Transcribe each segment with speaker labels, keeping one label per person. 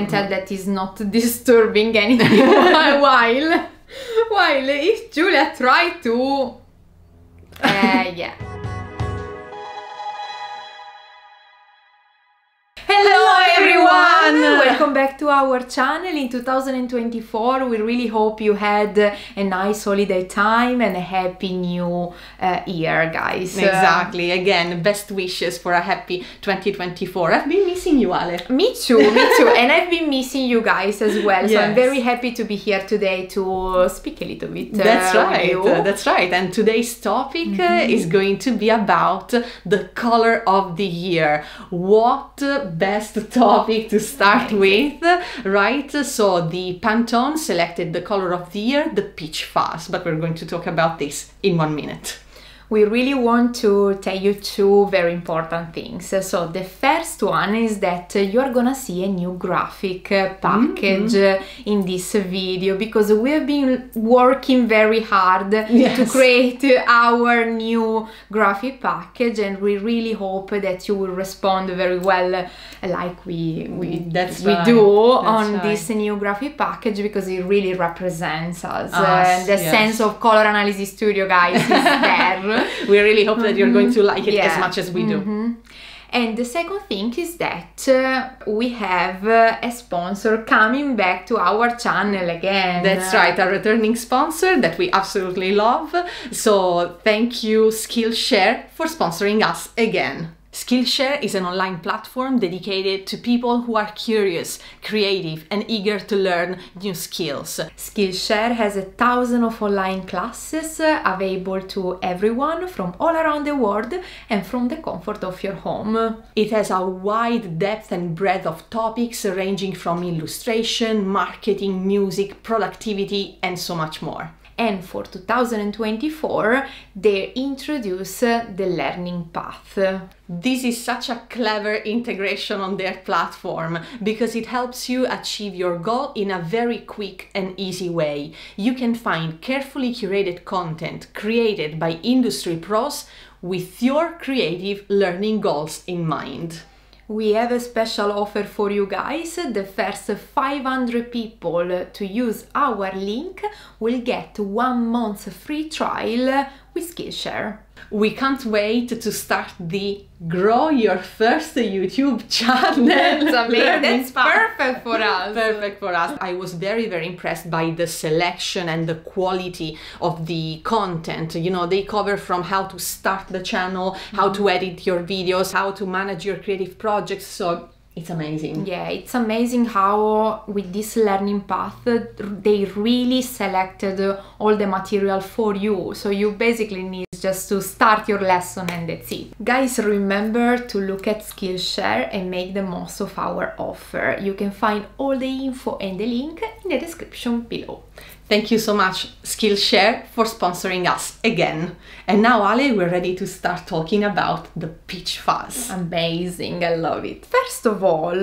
Speaker 1: can tell that is not disturbing anything while while if Julia try to uh, yeah everyone! Welcome back to our channel in 2024. We really hope you had a nice holiday time and a happy new uh, year, guys.
Speaker 2: Exactly. Again, best wishes for a happy 2024. I've been missing you, Ale.
Speaker 1: Me too, me too. and I've been missing you guys as well. So I'm very happy to be here today to speak a little bit. uh,
Speaker 2: That's right. uh, That's right. And today's topic uh, is going to be about the color of the year. What uh, best topic to start with, right? So the Pantone selected the color of the year, the peach fuzz, but we're going to talk about this in one minute.
Speaker 1: We really want to tell you two very important things. So the first one is that you're gonna see a new graphic package uh, in this video because we have been working very hard to create our new graphic package and we really hope that you will respond very well like we we,
Speaker 2: That's
Speaker 1: we
Speaker 2: right.
Speaker 1: do
Speaker 2: That's
Speaker 1: on
Speaker 2: right.
Speaker 1: this new graphic package because it really represents us.
Speaker 2: Us,
Speaker 1: uh, the
Speaker 2: yes.
Speaker 1: sense of color analysis studio guys is there
Speaker 2: We really hope that you're going to like it
Speaker 1: Yeah.
Speaker 2: as much as we do.
Speaker 1: Mhm. And the second thing is that uh, we have uh, a sponsor coming back to our channel again.
Speaker 2: That's right, a returning sponsor that we absolutely love. So thank you, Skillshare, for sponsoring us again. Skillshare is an online platform dedicated to people who are curious, creative, and eager to learn new skills.
Speaker 1: Skillshare has a thousand of online classes uh, available to everyone from all around the world and from the comfort of your home.
Speaker 2: It has a wide depth and breadth of topics ranging from illustration, marketing, music, productivity, and so much more.
Speaker 1: And for 2024, they introduce the learning path.
Speaker 2: This is such a clever integration on their platform because it helps you achieve your goal in a very quick and easy way. You can find carefully curated content created by industry pros with your creative learning goals in mind.
Speaker 1: We have a special offer for you guys. The first 500 people to use our link will get one month free trial with Skillshare.
Speaker 2: We can't wait to start the Grow Your First YouTube channel. learning
Speaker 1: That's perfect for us.
Speaker 2: Perfect for us. I was very, very impressed by the selection and the quality of the content. You know, they cover from how to start the channel, how to mm-hmm. edit your videos, how to manage your creative projects. So it's amazing.
Speaker 1: Yeah, it's amazing how uh, with this learning path uh, they really selected uh, all the material for you. So you basically need just to start your lesson and that's it. Guys, remember to look at Skillshare and make the most of our offer. You can find all the info and the link in the description below.
Speaker 2: Thank you so much, Skillshare, for sponsoring us again. And now, Ale, we're ready to start talking about the peach fuzz.
Speaker 1: Amazing, I love it. First of all,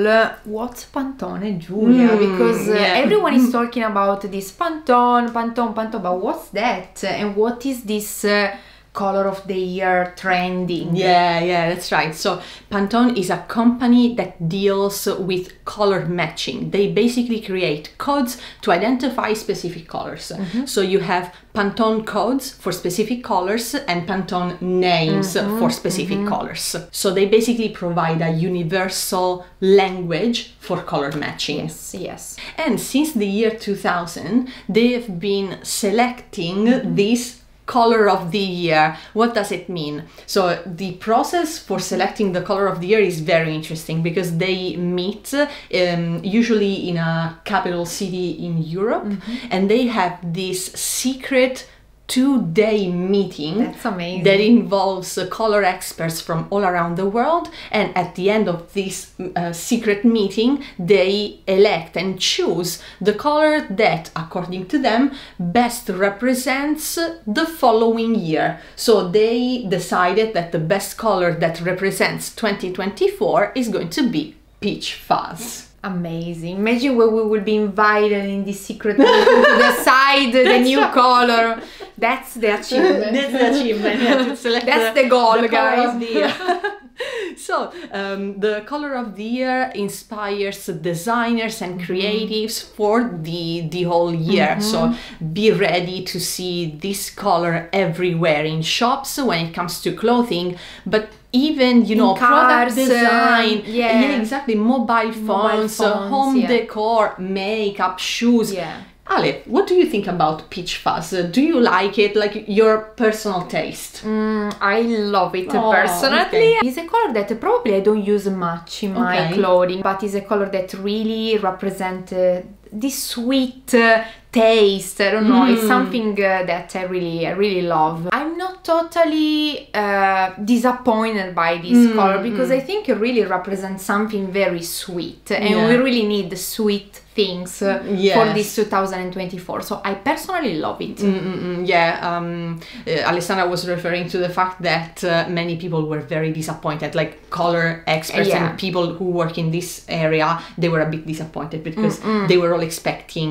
Speaker 1: what's Pantone, Giulia?
Speaker 2: Mm,
Speaker 1: because uh,
Speaker 2: yeah.
Speaker 1: everyone is talking about this Pantone, Pantone, Pantone, but what's that? And what is this uh, color of the year trending?
Speaker 2: Yeah, yeah, that's right. So Pantone is a company that deals with color matching. They basically create codes to identify specific colors. Mm-hmm. So you have Pantone codes for specific colors and Pantone names mm-hmm, for specific mm-hmm. colors. So they basically provide a universal language for color matching.
Speaker 1: Yes, yes.
Speaker 2: And since the year 2000, they've been selecting this color of the year. What does it mean? So the process for selecting the color of the year is very interesting because they meet um, usually in a capital city in Europe and they have this secret two-day meeting
Speaker 1: That's amazing.
Speaker 2: that involves uh, color experts from all around the world and at the end of this uh, secret meeting they elect and choose the color that according to them best represents the following year so they decided that the best color that represents 2024 is going to be peach fuzz
Speaker 1: Amazing. Imagine where we will be invited in this secret meeting to decide the new color. That's the achievement.
Speaker 2: That's the achievement. yeah, select
Speaker 1: That's the goal,
Speaker 2: color
Speaker 1: guys.
Speaker 2: the so um, the color of the year inspires designers and creatives for the the whole year. So be ready to see this color everywhere in shops when it comes to clothing, but even you know
Speaker 1: cars,
Speaker 2: product design,
Speaker 1: um, yeah.
Speaker 2: exactly, mobile phones, uh,
Speaker 1: phones,
Speaker 2: home
Speaker 1: yeah.
Speaker 2: decor, makeup, shoes.
Speaker 1: Yeah.
Speaker 2: Ale, what do you think about peach fuzz? Do you like it? Like your personal taste?
Speaker 1: Mm, I love it
Speaker 2: Oh,
Speaker 1: personally.
Speaker 2: okay.
Speaker 1: It's a color that probably I don't use much in my
Speaker 2: Okay.
Speaker 1: clothing, but it's a color that really represents uh, this sweet uh, taste. I don't know. It's
Speaker 2: Mm.
Speaker 1: something uh, that I really, I really love. I'm not totally uh, disappointed by this
Speaker 2: Mm,
Speaker 1: color because I think it really represents something very sweet, and
Speaker 2: Yeah.
Speaker 1: we really need the sweet things uh, for this 2024. So I personally love it.
Speaker 2: Mm-mm-mm, yeah, um, uh, Alessandra was referring to the fact that uh, many people were very disappointed, like color experts
Speaker 1: Yeah.
Speaker 2: and people who work in this area, they were a bit disappointed because they were all expecting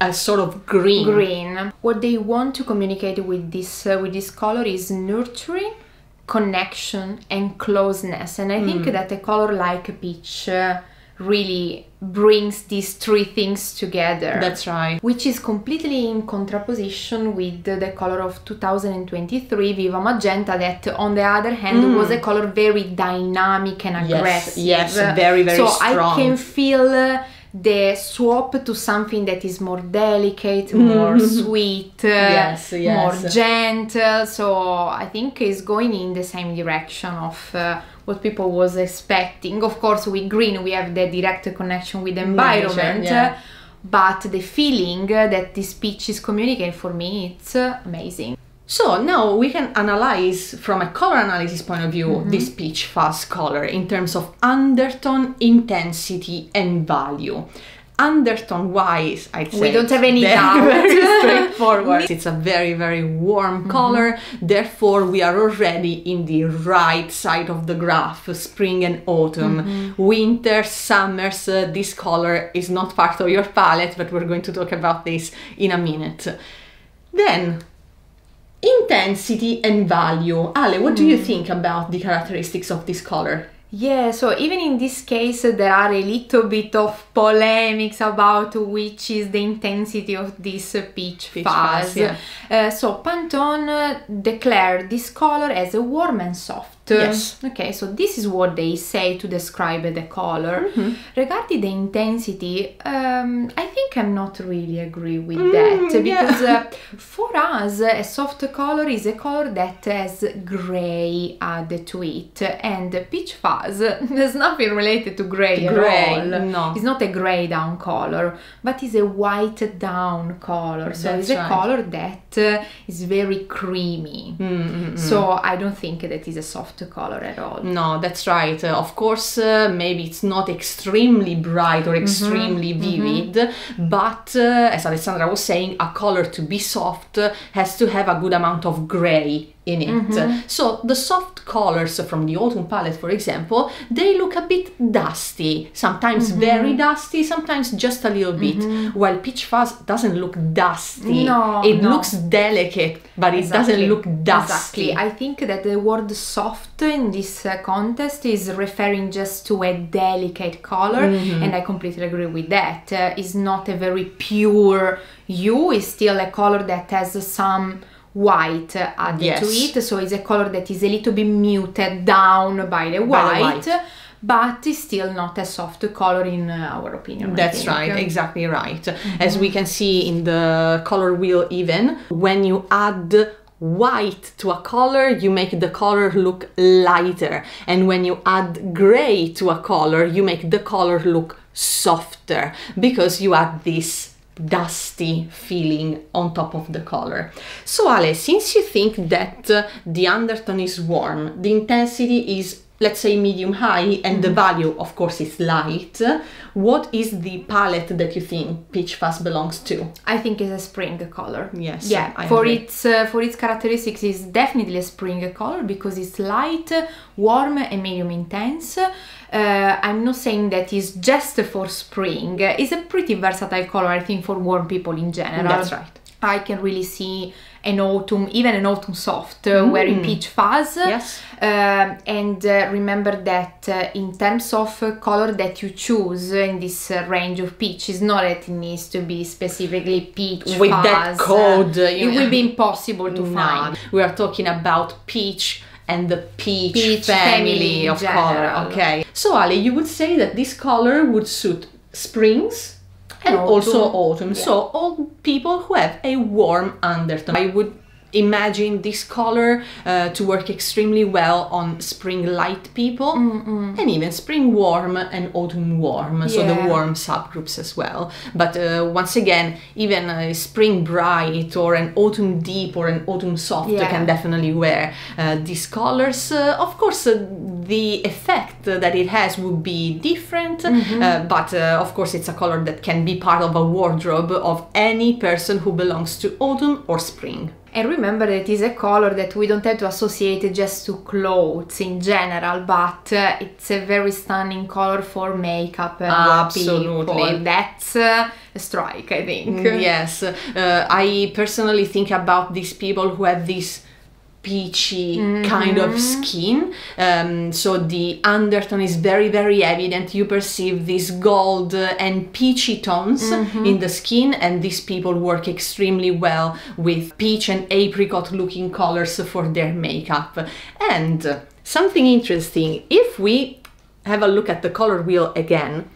Speaker 2: a sort of green.
Speaker 1: green. What they want to communicate with this uh, with this color is nurturing, connection, and closeness. And I think that a color like peach uh, really brings these three things together.
Speaker 2: That's right.
Speaker 1: which is completely in contraposition with the, color of 2023 Viva Magenta that on the other hand was a color very dynamic and
Speaker 2: Mm. Yes,
Speaker 1: aggressive.
Speaker 2: yes, very, very
Speaker 1: so I can feel uh, the swap to something that is more delicate, more sweet, uh,
Speaker 2: Yes, yes.
Speaker 1: more gentle. So I think it's going in the same direction of uh, what people was expecting. Of course, with green we have the direct connection with the environment.
Speaker 2: yeah.
Speaker 1: uh, But the feeling that this peach is communicating for me, it's uh, amazing.
Speaker 2: So now we can analyze from a color analysis point of view
Speaker 1: Mm-hmm.
Speaker 2: this peach fuzz color in terms of undertone, intensity, and value. Undertone wise, I'd say
Speaker 1: We don't have any
Speaker 2: very,
Speaker 1: doubt.
Speaker 2: very straightforward. it's a very, very warm
Speaker 1: Mm-hmm.
Speaker 2: color, therefore, we are already in the right side of the graph spring and autumn.
Speaker 1: Mm-hmm.
Speaker 2: Winter, summers, uh, this color is not part of your palette, but we're going to talk about this in a minute. Then, intensity and value. Ale, what do
Speaker 1: Mm.
Speaker 2: you think about the characteristics of this color?
Speaker 1: Yeah, so even in this case, there are a little bit of polemics about which is the intensity of this peach,
Speaker 2: Peach
Speaker 1: fuzz.
Speaker 2: fuzz, yeah.
Speaker 1: Uh, so Pantone declared this color as a warm and soft.
Speaker 2: Yes.
Speaker 1: Okay, so this is what they say to describe the color.
Speaker 2: Mm-hmm.
Speaker 1: Regarding the intensity, um, I think I'm not really agree with
Speaker 2: Mm,
Speaker 1: that
Speaker 2: yeah.
Speaker 1: because uh, for us, a soft color is a color that has gray added to it, and peach fuzz there's nothing related to gray
Speaker 2: Gray,
Speaker 1: all.
Speaker 2: no.
Speaker 1: It's not a gray down color, but it's a white down color. So
Speaker 2: That's
Speaker 1: it's a color that uh, is very creamy.
Speaker 2: Mm,
Speaker 1: So I don't think that is a soft color at all.
Speaker 2: No, that's right. Uh, of course, uh, maybe it's not extremely bright
Speaker 1: Mm-hmm.
Speaker 2: or extremely vivid, but uh, as Alessandra was saying, a color to be soft has to have a good amount of gray in it.
Speaker 1: Mm-hmm.
Speaker 2: So the soft colors from the autumn palette, for example, they look a bit dusty. Sometimes
Speaker 1: Mm-hmm.
Speaker 2: very dusty, sometimes just a little bit. While peach fuzz doesn't look dusty.
Speaker 1: No,
Speaker 2: it
Speaker 1: no.
Speaker 2: looks delicate, but it doesn't look dusty.
Speaker 1: Exactly. I think that the word soft in this uh, context is referring just to a delicate color,
Speaker 2: Mm-hmm.
Speaker 1: and I completely agree with that. Uh, it's not a very pure hue, it's still a color that has some white added
Speaker 2: Yes.
Speaker 1: to it, so it's a color that is a little bit muted down by the
Speaker 2: By the
Speaker 1: white.
Speaker 2: white.
Speaker 1: But it's still not a soft color in uh, our opinion.
Speaker 2: That's right, exactly right. As we can see in the color wheel, even when you add white to a color, you make the color look lighter, and when you add gray to a color, you make the color look softer because you add this dusty feeling on top of the color. So Ale, since you think that uh, the undertone is warm, the intensity is let's say medium high and the value of course is light, what is the palette that you think Peach Fuzz belongs to?
Speaker 1: I think it's a spring color.
Speaker 2: Yes,
Speaker 1: Yeah.
Speaker 2: I
Speaker 1: for
Speaker 2: agree.
Speaker 1: its uh, for its characteristics, it's definitely a spring color because it's light, warm, and medium intense. Uh, I'm not saying that it's just for spring. It's a pretty versatile color, I think, for warm people in general.
Speaker 2: That's right.
Speaker 1: I can really see an autumn, even an autumn soft, uh, wearing peach fuzz.
Speaker 2: Yes.
Speaker 1: Um, and uh, remember that uh, in terms of uh, color that you choose in this uh, range of peach, is not that it needs to be specifically peach
Speaker 2: With
Speaker 1: fuzz.
Speaker 2: that code, uh,
Speaker 1: it will be impossible to
Speaker 2: No,
Speaker 1: find.
Speaker 2: we are talking about peach and the peach,
Speaker 1: Peach
Speaker 2: family,
Speaker 1: family
Speaker 2: of color. Okay. So Ali, you would say that this color would suit springs and
Speaker 1: Autumn.
Speaker 2: also autumn. So all people who have a warm undertone. I would imagine this color uh, to work extremely well on spring light people and even spring warm and autumn warm so the warm subgroups as well. But uh, once again even a spring bright or an autumn deep or an autumn soft
Speaker 1: Yeah.
Speaker 2: can definitely wear uh, these colors. Uh, of course uh, the effect that it has would be different uh, but uh, of course it's a color that can be part of a wardrobe of any person who belongs to autumn or spring
Speaker 1: And remember that it is a color that we don't have to associate just to clothes in general, but uh, it's a very stunning color for makeup and
Speaker 2: Absolutely.
Speaker 1: people. That's uh, a strike, I think.
Speaker 2: yes uh, i personally think about these people who have this peachy mm-hmm. kind of skin. Um, so the undertone is very very evident. You perceive these gold and peachy tones mm-hmm. in the skin and these people work extremely well with peach and apricot looking colors for their makeup. And something interesting if we have a look at the color wheel again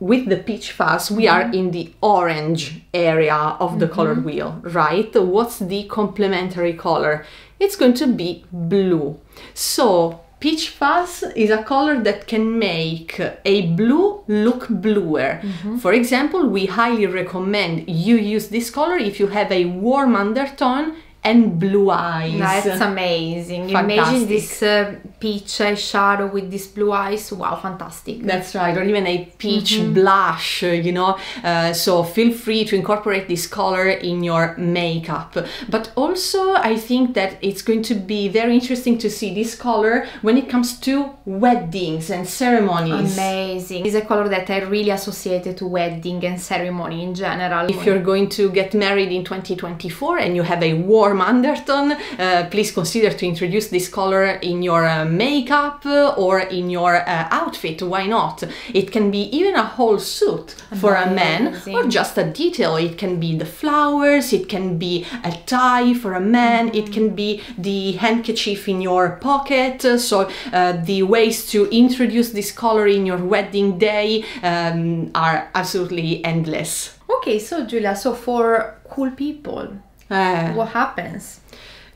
Speaker 2: with the peach fuzz, we are mm-hmm. in the orange area of the color wheel, right? What's the complementary color? It's going to be blue. So, peach fuzz is a color that can make a blue look bluer. Mm-hmm. For example, we highly recommend you use this color if you have a warm undertone and blue eyes.
Speaker 1: That's amazing.
Speaker 2: Fantastic.
Speaker 1: Imagine this uh, peach eyeshadow with these blue eyes. Wow, fantastic.
Speaker 2: That's right, or even a peach
Speaker 1: Mm-hmm.
Speaker 2: blush, uh, you know. Uh, so feel free to incorporate this color in your makeup. But also, I think that it's going to be very interesting to see this color when it comes to weddings and ceremonies.
Speaker 1: Amazing. It's a color that I really associated to wedding and ceremony in general.
Speaker 2: If you're going to get married in 2024 and you have a warm undertone, uh, please consider to introduce this color in your uh, makeup or in your uh, outfit. Why not? It can be even a whole suit for a man or just a detail. It can be the flowers, it can be a tie for a man, it can be the handkerchief in your pocket. So, uh, the ways to introduce this color in your wedding day um, are absolutely endless.
Speaker 1: Okay, so Julia, so for cool people,
Speaker 2: Uh,
Speaker 1: what happens?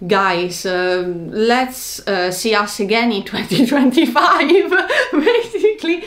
Speaker 2: guys, um, let's uh, see us again in 2025. Basically,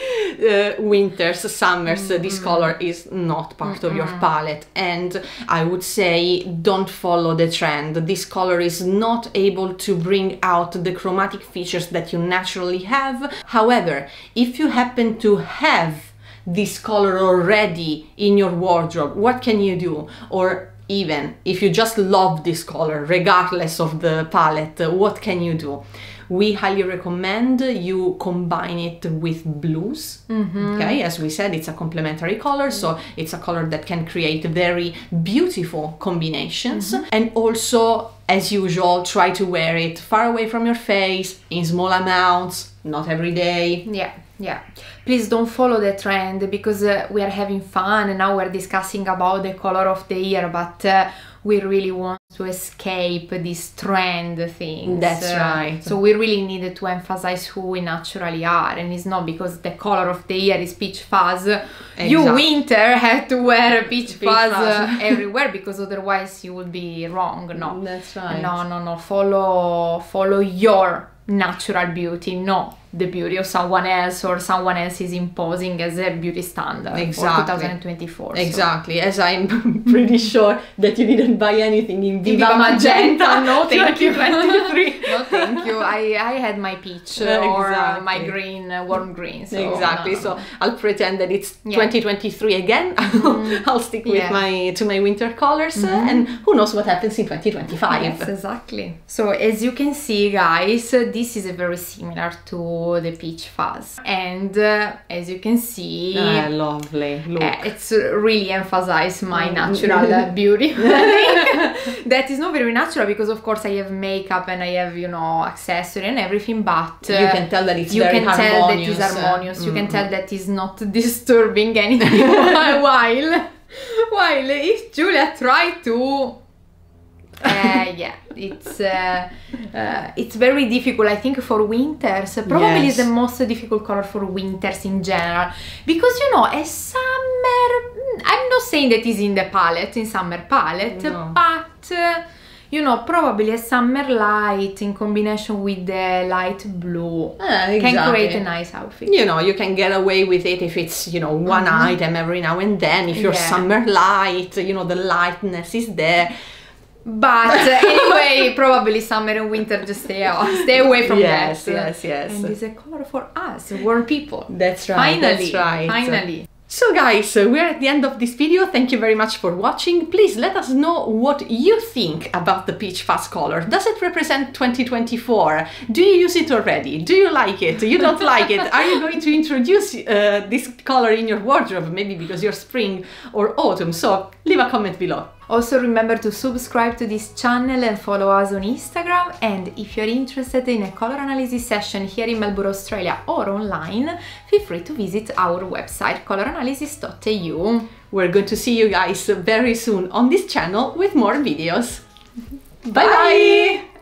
Speaker 2: uh, winters, summers, uh, this color is not part of your palette, and I would say don't follow the trend. This color is not able to bring out the chromatic features that you naturally have. However, if you happen to have this color already in your wardrobe, what can you do? Or even if you just love this color, regardless of the palette, what can you do? We highly recommend you combine it with blues. Mm-hmm. Okay, as we said, it's a complementary color, so it's a color that can create very beautiful combinations. Mm-hmm. And also, as usual, try to wear it far away from your face in small amounts, not every day.
Speaker 1: Yeah, yeah. Please don't follow the trend because uh, we are having fun and now we're discussing about the color of the year, but uh, we really want to escape this trend thing.
Speaker 2: That's right.
Speaker 1: So we really needed to emphasize who we naturally are, and it's not because the color of the year is peach fuzz. You winter have to wear peach,
Speaker 2: Peach
Speaker 1: fuzz,
Speaker 2: fuzz.
Speaker 1: uh, everywhere because otherwise you would be wrong. No,
Speaker 2: That's right.
Speaker 1: No, no, no. Follow, follow your natural beauty, not the beauty of someone else or someone else is imposing as a beauty standard
Speaker 2: Exactly.
Speaker 1: for 2024. so-
Speaker 2: Exactly, as I'm pretty sure that you didn't buy anything in Viva,
Speaker 1: Viva Magenta,
Speaker 2: Magenta,
Speaker 1: no thank you.
Speaker 2: 2023.
Speaker 1: no thank you. I, I had my peach uh, or uh, my green, uh, warm green. So
Speaker 2: exactly.
Speaker 1: no, no,
Speaker 2: So. I'll pretend that it's
Speaker 1: Yeah. Mm-hmm.
Speaker 2: 2023 again. I'll stick with
Speaker 1: Yeah. Mm-hmm.
Speaker 2: my to my winter colors, uh, and who knows what happens in 2025.
Speaker 1: Yes, exactly. So as you can see, guys, uh, this is a very similar to the peach fuzz. And uh, as you can see,
Speaker 2: Ah, lovely. Look.
Speaker 1: uh, it's really emphasized my natural uh, beauty. that is not very natural because of course I have makeup and I have you know accessory and everything, but
Speaker 2: You can tell that it's
Speaker 1: you
Speaker 2: very
Speaker 1: can tell that it's harmonious. You can tell that it's not disturbing anything while while if Julia tried to uh, yeah, it's uh, uh, it's very difficult. I think for winters, probably
Speaker 2: Yes.
Speaker 1: is the most difficult color for winters in general because you know a summer. mm, I'm not saying that is in the palette, in summer palette,
Speaker 2: No.
Speaker 1: but. Uh, you know, probably a summer light in combination with the light blue
Speaker 2: Ah,
Speaker 1: can create a nice outfit.
Speaker 2: you know you can get away with it if it's you know one item every now and then if you're
Speaker 1: Mm-hmm. Yeah.
Speaker 2: summer light you know the lightness is there
Speaker 1: But uh, anyway, probably summer and winter just stay out, stay away from
Speaker 2: Yes,
Speaker 1: that.
Speaker 2: yes, yes. yes.
Speaker 1: And it's a color for us, warm people.
Speaker 2: that's right
Speaker 1: Finally,
Speaker 2: that's right
Speaker 1: finally.
Speaker 2: so guys uh, we're at the end of this video thank you very much for watching please let us know what you think about the peach fuzz color does it represent 2024 do you use it already do you like it you don't like it are you going to introduce uh, this color in your wardrobe maybe because you're spring or autumn so leave a comment below
Speaker 1: Also remember to subscribe to this channel and follow us on Instagram and if you're interested in a color analysis session here in Melbourne, Australia or online, feel free to visit our website colouranalysis.au.
Speaker 2: We're going to see you guys very soon on this channel with more videos. Bye bye!